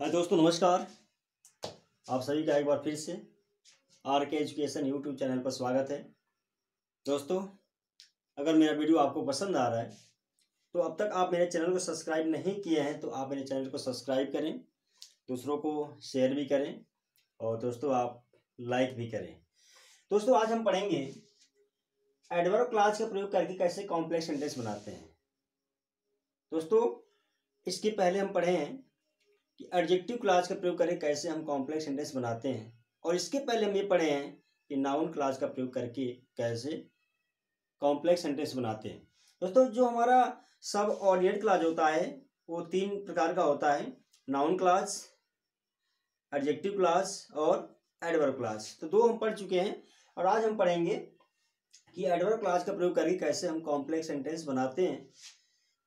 हाँ दोस्तों, नमस्कार। आप सभी का एक बार फिर से आर के एजुकेशन यूट्यूब चैनल पर स्वागत है। दोस्तों, अगर मेरा वीडियो आपको पसंद आ रहा है तो अब तक आप मेरे चैनल को सब्सक्राइब नहीं किए हैं तो आप मेरे चैनल को सब्सक्राइब करें, दूसरों को शेयर भी करें और दोस्तों, आप लाइक भी करें। दोस्तों, आज हम पढ़ेंगे एडवर्ब क्लास का प्रयोग करके कैसे कॉम्प्लेक्स सेंटेंस बनाते हैं। दोस्तों, इसके पहले हम पढ़े हैं कि एडजेक्टिव क्लास का प्रयोग करके कैसे हम कॉम्प्लेक्स सेंटेंस बनाते हैं। और इसके पहले हम ये पढ़े हैं कि नाउन क्लास का प्रयोग करके कैसे कॉम्प्लेक्स सेंटेंस बनाते हैं। दोस्तों, जो हमारा सब ऑर्डिनेट क्लास होता है, वो तीन प्रकार का होता है। नाउन क्लास एडजेक्टिव क्लास और एडवर्ब क्लास तो दो हम पढ़ चुके हैं और आज हम पढ़ेंगे कि एडवर्ब क्लास का प्रयोग करके कैसे हम कॉम्प्लेक्स सेंटेंस बनाते हैं।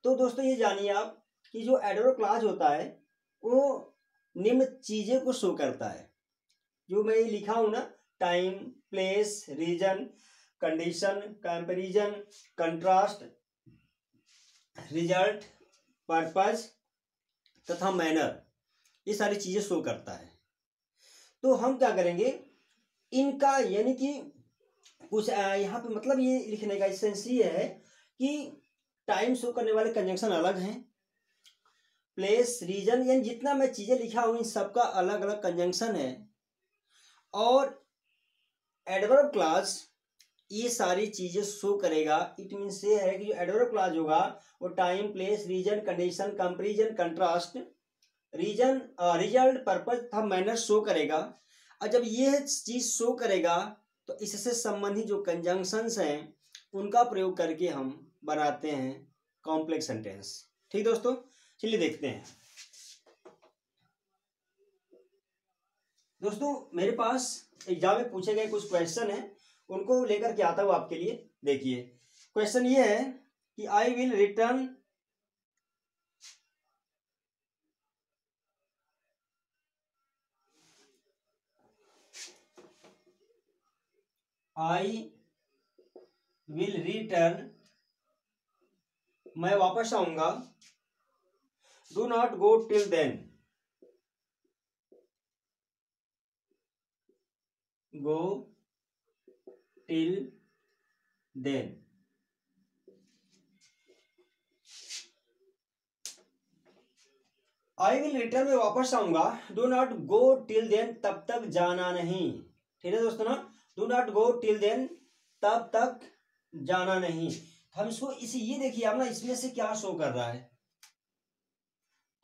तो दोस्तों, ये जानिए आप कि जो एडवर्ब क्लास होता है वो निम्न चीज़ें को शो करता है। जो मैं ये लिखा हूँ ना time place reason condition comparison contrast result purpose तथा मैनर ये सारी चीज़ें शो करता है। तो हम क्या करेंगे? इनका यानी कि कुछ यहाँ पे मतलब ये लिखने का सेंस ये है कि टाइम शो करने वाले कंजंक्शन अलग हैं। प्लेस रीजन यानी जितना मैं चीज़ें लिखा हूँ, इन सबका अलग अलग कंजंक्शन है। और एडवर्ब क्लास ये सारी चीज़ें शो करेगा। इट मीन्स ये है कि जो एडवर्ब क्लास होगा, वो time place reason condition comparison contrast reason result purpose तथा मैनर शो करेगा। और जब ये चीज़ शो करेगा तो इससे संबंधित जो कंजंक्शंस हैं, उनका प्रयोग करके हम बनाते हैं कॉम्प्लेक्स सेंटेंस ठीक दोस्तों? चलिए देखते हैं। दोस्तों, मेरे पास एग्ज़ाम में पूछे गए कुछ क्वेश्चन हैं। उनको लेकर के आता हूँ आपके लिए। देखिए क्वेश्चन ये है कि I will return I will return मैं वापस आऊँगा। Do not go till then go till then I will return में वापस आऊँगा। Do not go till then तब तक जाना नहीं। ठीक है दोस्तों ना? Do not go till then तब तक जाना नहीं। हम इसको इसी ये देखिए आप ना इसमें से क्या शो कर रहा है?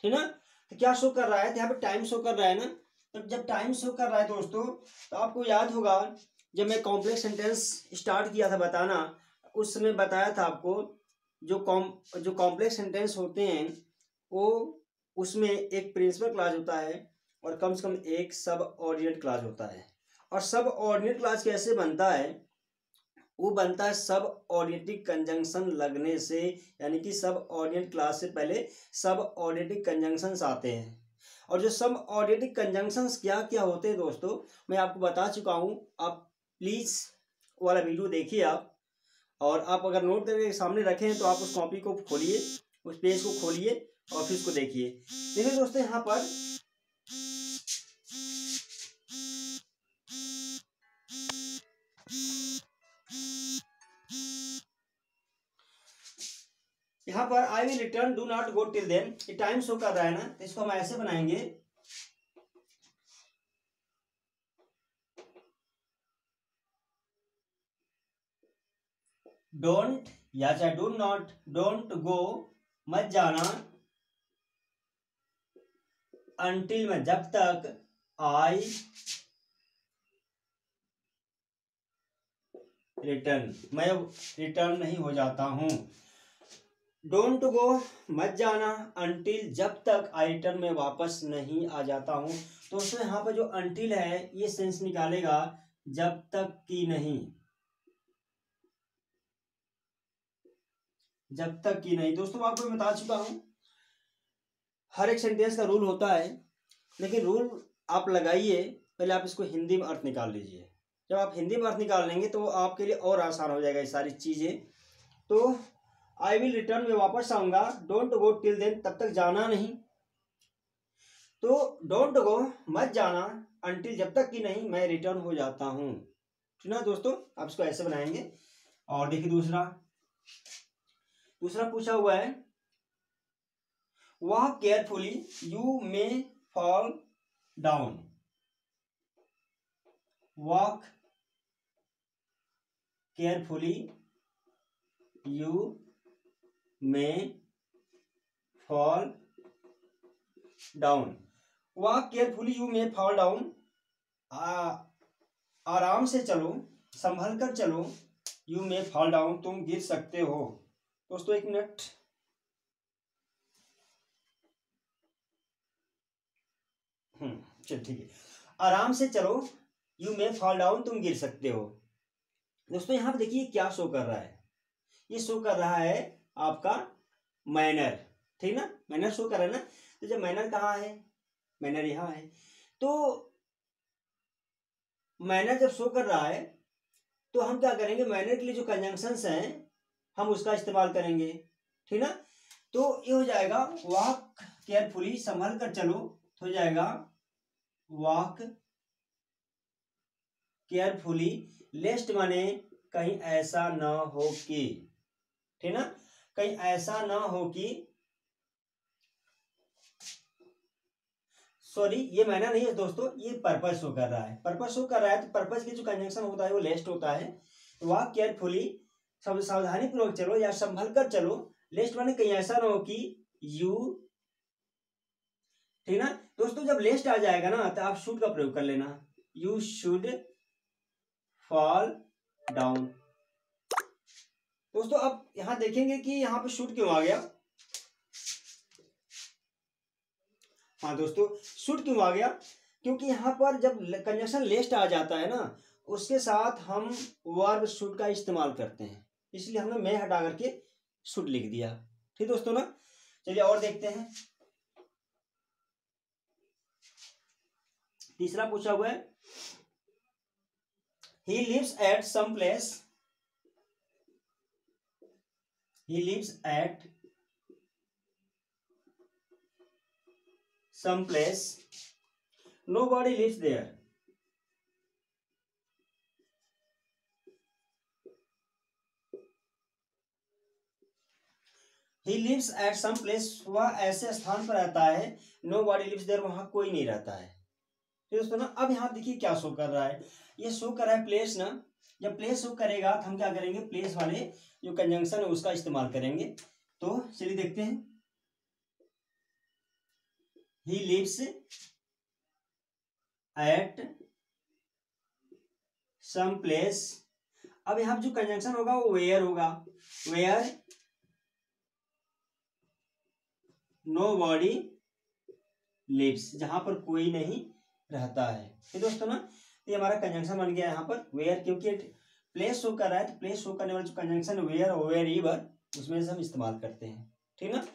ठीक ना? तो क्या शो कर रहा है? तो यहाँ पे टाइम शो कर रहा है ना? तो जब टाइम शो कर रहा है दोस्तों तो आपको याद होगा, जब मैं कॉम्प्लेक्स सेंटेंस स्टार्ट किया था बताना, उस समय बताया था आपको, जो कॉम जो कॉम्प्लेक्स सेंटेंस होते हैं, वो उसमें एक प्रिंसिपल क्लास होता है और कम से कम एक सब ऑर्डिनेट क्लास होता है। और सब ऑर्डिनेट क्लास कैसे बनता है? वो बनता है सब ऑर्डिनेटिक कंजंक्शन लगने से, यानी कि सब ऑर्डिनेट क्लास से पहले सब ऑर्डिनेटिक कंजंक्शंस आते हैं। और जो सब ऑर्डिनेटिक कंजंक्शंस क्या क्या होते हैं दोस्तों, मैं आपको बता चुका हूँ। आप प्लीज़ वाला वीडियो देखिए आप। और आप अगर नोट करके सामने रखे रखें तो आप उस कॉपी को खोलिए, उस पेज को खोलिए और फिर उसको देखिए। देखिए दोस्तों, यहाँ पर यहाँ पर I will return do not go till then ये टाइम शो कर रहा है ना तो इसको हम ऐसे बनाएँगे। डोंट या चाहे डू नॉट डोंट गो मत जाना अंटिल में जब तक आई रिटर्न मैं रिटर्न नहीं हो जाता हूँ। डोंट गो मत जाना अंटिल जब तक रिटर्न में वापस नहीं आ जाता हूँ। तो उसमें यहाँ पर जो अंटिल है, ये सेंस निकालेगा, जब तक कि नहीं। जब तक कि नहीं। दोस्तों आपको मैं बता चुका हूँ। हर एक सेंटेंस का रूल होता है, लेकिन रूल आप लगाइए, पहले आप इसको हिंदी में अर्थ निकाल लीजिए। जब आप हिंदी में अर्थ निकाल लेंगे तो आपके लिए और आसान हो जाएगा ये सारी चीज़ें। तो आई विल रिटर्न में वापस आऊँगा। डोंट गो टिल देन तब तक जाना नहीं। तो डोंट गो मत जाना अंटिल जब तक कि नहीं, मैं रिटर्न हो जाता हूँ। ठीक ना दोस्तों? आप इसको ऐसे बनाएँगे। और देखिए दूसरा। दूसरा पूछा हुआ है। Walk carefully you may fall down walk carefully you may fall down walk carefully you may fall down आराम से चलो, संभल कर चलो यू में फॉल डाउन तुम गिर सकते हो। दोस्तों, एक मिनट। हम्म चल, ठीक है। आराम से चलो यू में फॉल डाउन तुम गिर सकते हो। दोस्तों, यहाँ पर देखिए क्या शो कर रहा है। ये शो कर रहा है आपका मैनर ठीक ना? मैनर शो कर ना? तो जब मैनर कहाँ है? मैनर यहाँ है। तो मैनर जब शो कर रहा है तो हम क्या करेंगे? मैनर के लिए जो कंजंक्शंस हैं, हम उसका इस्तेमाल करेंगे। ठीक ना? तो ये हो जाएगा वॉक केयरफुली संभल कर चलो। तो हो जाएगा वॉक केयरफुली लेस्ट माने कहीं ऐसा ना हो कि। ठीक ना? कहीं ऐसा ना हो कि सॉरी ये मैना नहीं है दोस्तों, ये पर्पज शो कर रहा है। पर्पज शो कर रहा है तो पर्पज की जो कंजंक्शन होता है, वो लेस्ट होता है। तो वह केयरफुली सावधानी पूर्वक चलो या संभल कर चलो। लेस्ट माने कहीं ऐसा ना हो कि यू ठीक ना? दोस्तों, जब लेस्ट आ जाएगा ना तो आप शुड का प्रयोग कर लेना। यू शुड फॉल डाउन दोस्तों, अब यहाँ देखेंगे कि यहाँ पे शूट क्यों आ गया? हाँ दोस्तों शूट क्यों आ गया? क्योंकि यहाँ पर जब कंजक्शन लेस्ट आ जाता है ना, उसके साथ हम वर्ब शुड का इस्तेमाल करते हैं। इसलिए हमने मैं हटा करके शूट लिख दिया। ठीक दोस्तों ना? चलिए और देखते हैं। तीसरा पूछा हुआ है। He lives at some place he lives at some place. Nobody lives there. He lives at some place वह ऐसे स्थान पर रहता है। नो बॉडी लिव्स देर वहाँ कोई नहीं रहता है। तो दोस्तों ना, अब यहाँ देखिए क्या शो कर रहा है। ये शो कर रहा है प्लेस ना। जब प्लेस शो करेगा तो हम क्या करेंगे? प्लेस वाले जो कंजंक्शन है, उसका इस्तेमाल करेंगे। तो चलिए देखते हैं। He lives at some place अब यहाँ जो कंजंक्शन होगा, वो वेयर होगा। वेयर नो बॉडी लिव्स जहाँ पर कोई नहीं रहता है। ये दोस्तों ना, ये हमारा कंजंक्शन बन गया यहाँ पर। वेयर क्योंकि प्लेस शो कर रहा है तो प्लेस शो करने वाला जो कंजंक्शन वेयर वेयर ईवर, उसमें से हम इस्तेमाल करते हैं। ठीक ना?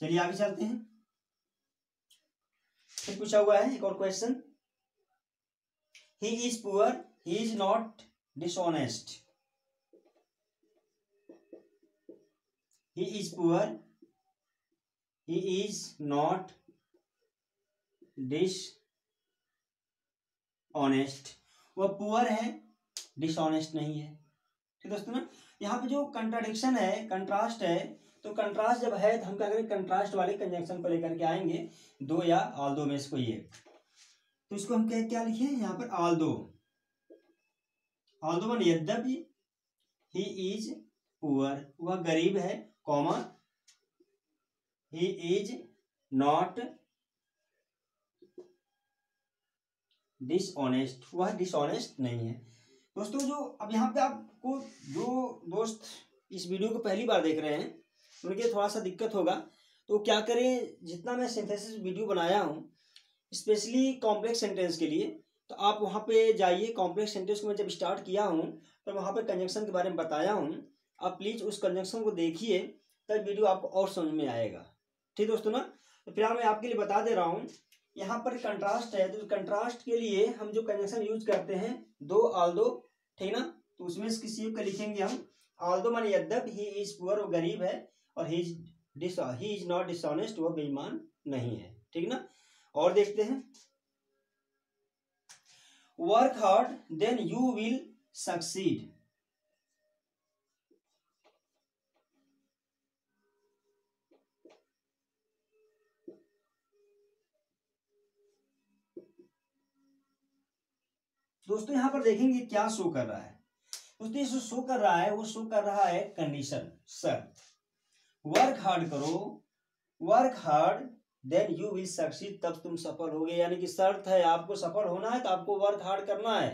चलिए आगे चलते हैं। फिर पूछा हुआ है, एक और question he is poor he is not dishonest he is poor he is not dishonest वह पुअर है डिसऑनेस्ट नहीं है। ठीक दोस्तों ना यहाँ पे जो कंट्राडिक्शन है कंट्रास्ट है तो कंट्रास्ट जब है तो हम क्या करेंगे कंट्रास्ट वाले कंजंक्शन को लेकर के आएँगे, दो या आल दो में इसको ये। तो इसको हम क्या क्या लिखे? यहाँ पर आल दो। आल दो यद्यपि ही इज़ पुअर वह गरीब है comma he is not dishonest वह डिसऑनेस्ट नहीं है। दोस्तों, जो अब यहाँ पे आपको जो दोस्त इस वीडियो को पहली बार देख रहे हैं, उनके थोड़ा सा दिक्कत होगा। तो क्या करें, जितना मैं सिंथेसिस वीडियो बनाया हूँ स्पेशली कॉम्प्लेक्स सेंटेंस के लिए तो आप वहाँ पे जाइए। कॉम्प्लेक्स सेंटेंस को मैं जब स्टार्ट किया हूँ तो वहाँ पे कंजंक्शन के बारे में बताया हूँ। आप प्लीज़ उस कंजंक्शन को देखिए, तब वीडियो आपको और समझ में आएगा। ठीक दोस्तों ना? तो फ़िलहाल मैं आपके लिए बता दे रहा हूँ यहाँ पर कंट्रास्ट है तो कंट्रास्ट के लिए हम जो कंजंक्शन यूज़ करते हैं, दो आल दो ठीक ना? तो उसमें किसी का लिखेंगे हम आल दो मान यद्यप ही इज़ पुअर वो गरीब है, और he he is not dishonest वो बेईमान नहीं है, ठीक ना? और देखते हैं। Work hard then you will succeed दोस्तों, यहाँ पर देखेंगे क्या शो कर रहा है। दोस्तों जो शो कर रहा है, वो शो कर रहा है कंडीशन शर्त वर्क हार्ड करो। Work hard then you will succeed तब तुम सफल हो गए यानी कि शर्त है, आपको सफल होना है तो आपको वर्क हार्ड करना है।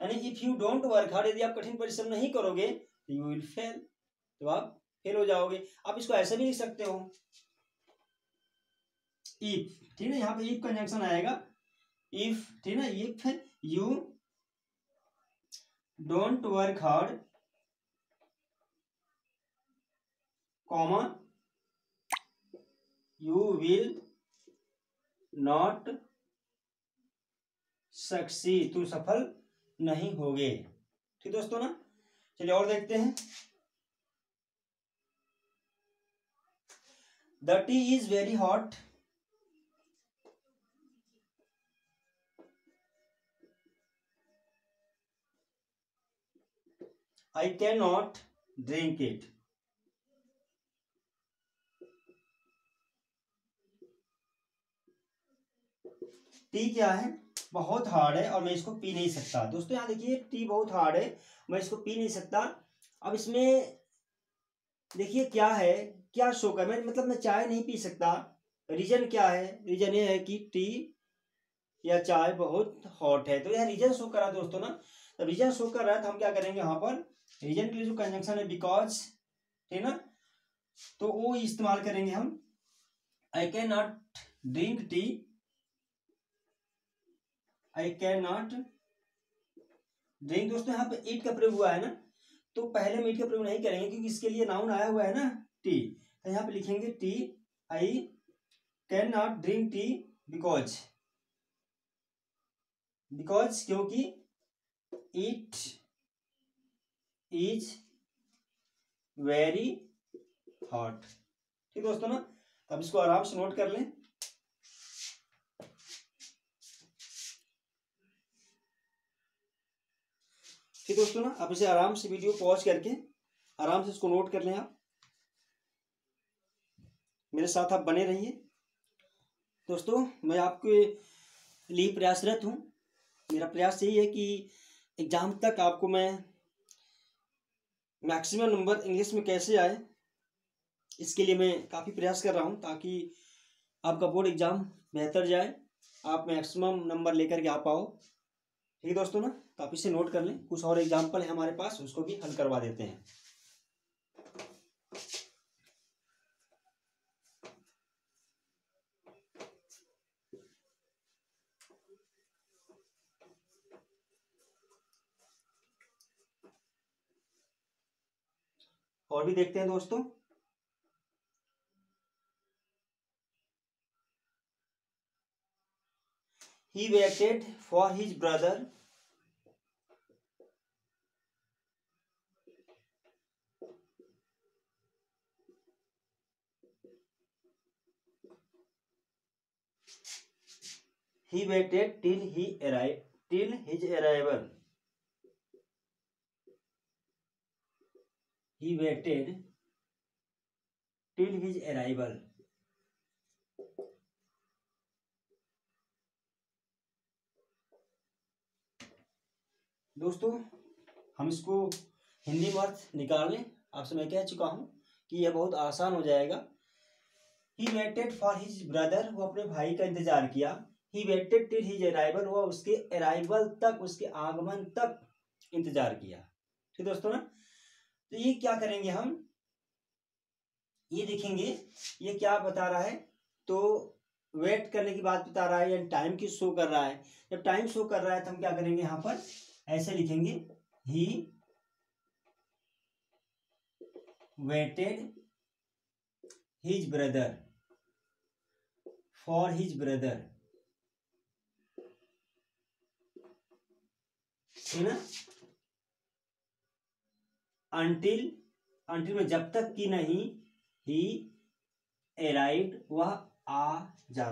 यानी if you don't work hard यदि आप कठिन परिश्रम नहीं करोगे तो यू विल फेल तो आप फेल हो जाओगे। आप इसको ऐसे भी लिख सकते हो। इफ़ ठीक है, यहाँ पे इफ़ कंजंक्शन आएगा। इफ़ ठीक है if you don't work hard comma you will not succeed तुम सफल नहीं होगे। ठीक दोस्तों ना? चलिए और देखते हैं। The tea is very hot I cannot drink it. Tea क्या है? बहुत हार्ड है और मैं इसको पी नहीं सकता। दोस्तों, यहाँ देखिए टी बहुत हार्ड है। मैं इसको पी नहीं सकता। अब इसमें देखिए क्या है, क्या शो कर मैं मतलब मैं चाय नहीं पी सकता। रीजन क्या है? रीजन ये है कि टी या चाय बहुत हॉट है। तो यह रीजन शो कर करा दोस्तों ना? तो रीजन शो कर रहा है तो हम क्या करेंगे यहाँ पर? रीजन के लिए जो कंजंक्शन है बिकॉज़ ठीक ना? तो वो इस्तेमाल करेंगे हम। I can not drink tea I can not drink दोस्तों, यहाँ पे ईट का प्रयोग हुआ है ना? तो पहले हम ईट का प्रयोग नहीं करेंगे क्योंकि इसके लिए नाउन आया हुआ है ना? टी तो यहाँ पे लिखेंगे tea I can not drink tea because because क्योंकि इट इज़ वेरी हॉट। ठीक दोस्तों ना? अब इसको आराम से नोट कर लें। ठीक दोस्तों ना? आप इसे आराम से वीडियो पॉज करके आराम से इसको नोट कर लें आप। मेरे साथ आप बने रहिए। दोस्तों, मैं आपके लिए प्रयासरत हूँ। मेरा प्रयास यही है कि एग्ज़ाम तक आपको मैं मैक्सिमम नंबर इंग्लिश में कैसे आए, इसके लिए मैं काफ़ी प्रयास कर रहा हूँ ताकि आपका बोर्ड एग्ज़ाम बेहतर जाए। आप मैक्सिमम नंबर लेकर के आ पाओ। ठीक है दोस्तों ना? तो आप इसे नोट कर लें। कुछ और एग्ज़ाम्पल है हमारे पास, उसको भी हल करवा देते हैं। और भी देखते हैं दोस्तों he waited for his brother he waited till he arrived till his arrival he waited till his arrival. दोस्तों, हम इसको हिंदी में अर्थ निकाल लें आपसे मैं कह चुका हूँ कि यह बहुत आसान हो जाएगा। He waited for his brother वो अपने भाई का इंतज़ार किया। He waited till his arrival हुआ उसके अराइवल तक, उसके आगमन तक इंतज़ार किया। ठीक दोस्तों ना? तो ये क्या करेंगे हम? ये देखेंगे, ये क्या बता रहा है? तो वेट करने की बात बता रहा है या टाइम की शो कर रहा है। जब टाइम शो कर रहा है तो हम क्या करेंगे यहाँ पर? ऐसे लिखेंगे he waited his brother for his brother है ना? अंटिल अंटिल में जब तक कि नहीं ही एराइड वह आ जाता